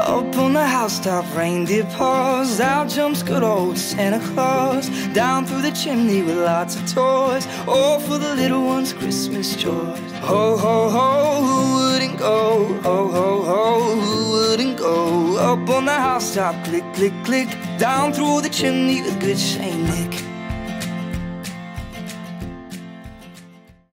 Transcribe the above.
Up on the housetop, reindeer pause. Out jumps good old Santa Claus. Down through the chimney with lots of toys. All for the little ones' Christmas joys. Ho, ho, ho, who wouldn't go? Ho, ho, ho, who wouldn't go? Up on the housetop, click, click, click. Down through the chimney with good Saint